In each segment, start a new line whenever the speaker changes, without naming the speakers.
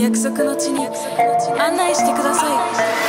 約束の地に案内してください。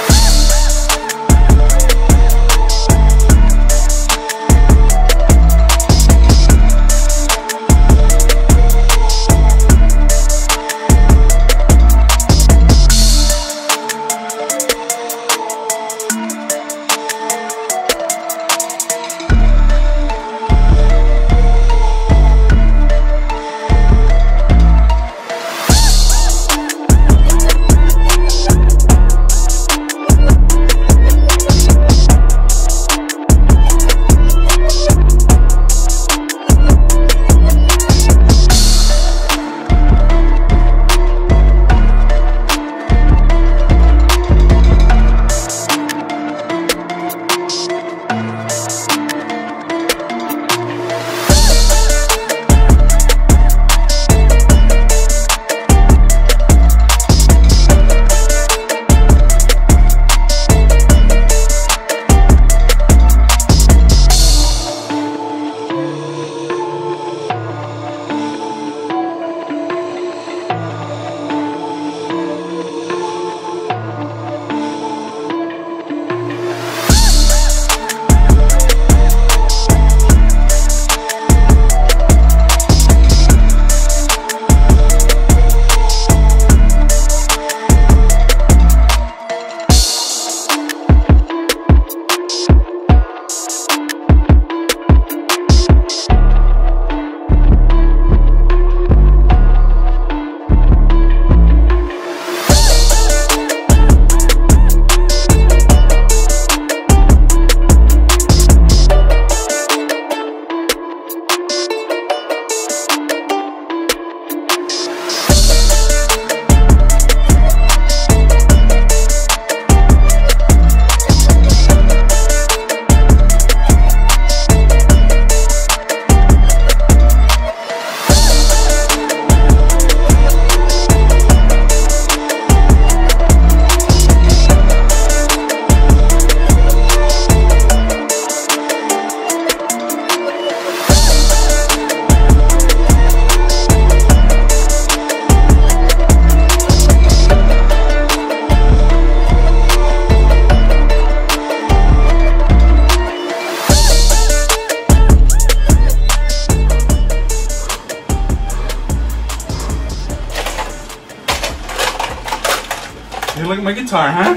You like my guitar, huh?